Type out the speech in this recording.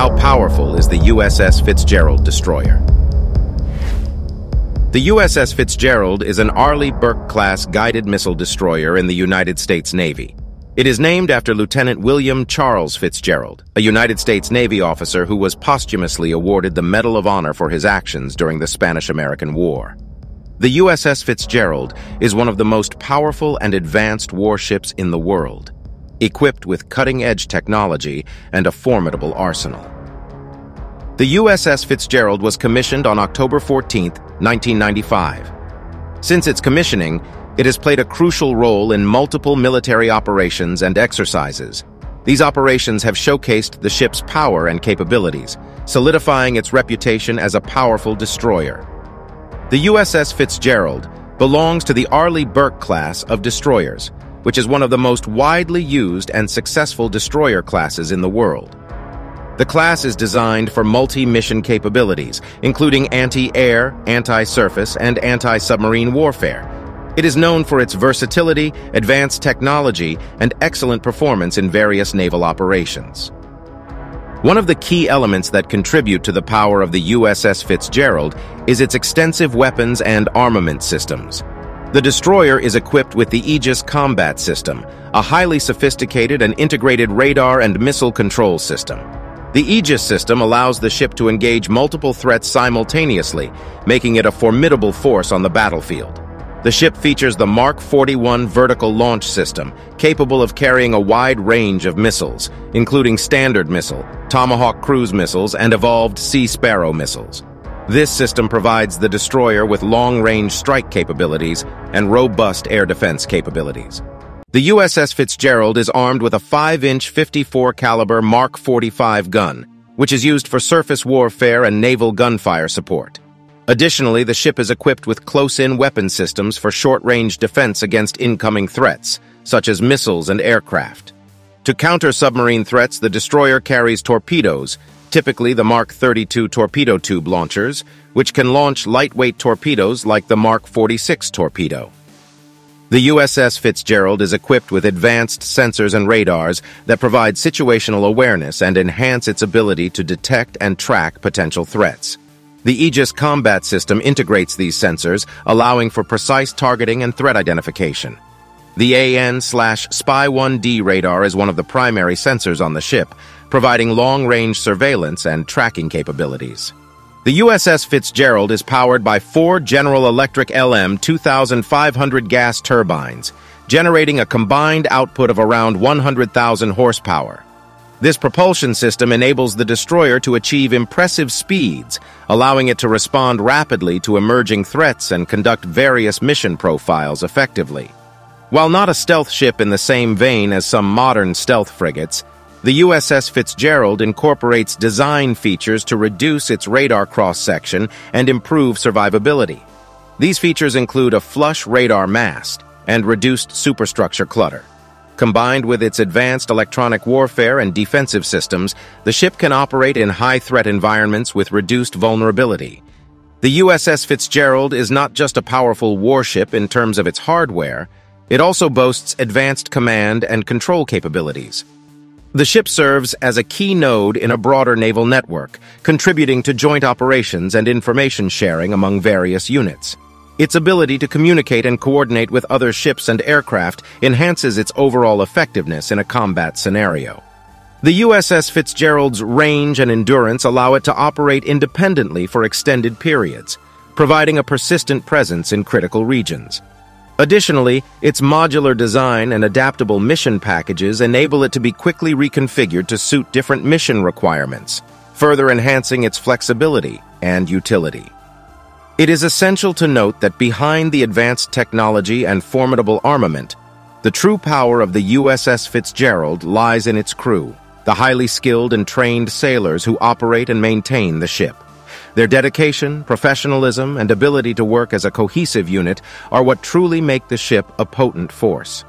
How powerful is the USS Fitzgerald destroyer? The USS Fitzgerald is an Arleigh Burke-class guided missile destroyer in the United States Navy. It is named after Lieutenant William Charles Fitzgerald, a United States Navy officer who was posthumously awarded the Medal of Honor for his actions during the Spanish-American War. The USS Fitzgerald is one of the most powerful and advanced warships in the world, equipped with cutting-edge technology and a formidable arsenal. The USS Fitzgerald was commissioned on October 14, 1995. Since its commissioning, it has played a crucial role in multiple military operations and exercises. These operations have showcased the ship's power and capabilities, solidifying its reputation as a powerful destroyer. The USS Fitzgerald belongs to the Arleigh Burke class of destroyers, which is one of the most widely used and successful destroyer classes in the world. The class is designed for multi-mission capabilities, including anti-air, anti-surface, and anti-submarine warfare. It is known for its versatility, advanced technology, and excellent performance in various naval operations. One of the key elements that contribute to the power of the USS Fitzgerald is its extensive weapons and armament systems. The destroyer is equipped with the Aegis Combat System, a highly sophisticated and integrated radar and missile control system. The Aegis system allows the ship to engage multiple threats simultaneously, making it a formidable force on the battlefield. The ship features the Mark 41 vertical launch system, capable of carrying a wide range of missiles, including Standard Missile, Tomahawk cruise missiles, and evolved Sea Sparrow missiles. This system provides the destroyer with long-range strike capabilities and robust air defense capabilities. The USS Fitzgerald is armed with a 5-inch 54 caliber Mark 45 gun, which is used for surface warfare and naval gunfire support. Additionally, the ship is equipped with close-in weapon systems for short-range defense against incoming threats, such as missiles and aircraft. To counter submarine threats, the destroyer carries torpedoes, typically the Mark 32 torpedo tube launchers, which can launch lightweight torpedoes like the Mark 46 torpedo. The USS Fitzgerald is equipped with advanced sensors and radars that provide situational awareness and enhance its ability to detect and track potential threats. The Aegis combat system integrates these sensors, allowing for precise targeting and threat identification. The AN slash Spy-1D radar is one of the primary sensors on the ship, providing long-range surveillance and tracking capabilities. The USS Fitzgerald is powered by four General Electric LM 2500 gas turbines, generating a combined output of around 100,000 horsepower. This propulsion system enables the destroyer to achieve impressive speeds, allowing it to respond rapidly to emerging threats and conduct various mission profiles effectively. While not a stealth ship in the same vein as some modern stealth frigates, the USS Fitzgerald incorporates design features to reduce its radar cross-section and improve survivability. These features include a flush radar mast and reduced superstructure clutter. Combined with its advanced electronic warfare and defensive systems, the ship can operate in high-threat environments with reduced vulnerability. The USS Fitzgerald is not just a powerful warship in terms of its hardware, it also boasts advanced command and control capabilities. The ship serves as a key node in a broader naval network, contributing to joint operations and information sharing among various units. Its ability to communicate and coordinate with other ships and aircraft enhances its overall effectiveness in a combat scenario. The USS Fitzgerald's range and endurance allow it to operate independently for extended periods, providing a persistent presence in critical regions. Additionally, its modular design and adaptable mission packages enable it to be quickly reconfigured to suit different mission requirements, further enhancing its flexibility and utility. It is essential to note that behind the advanced technology and formidable armament, the true power of the USS Fitzgerald lies in its crew, the highly skilled and trained sailors who operate and maintain the ship. Their dedication, professionalism, and ability to work as a cohesive unit are what truly make the ship a potent force.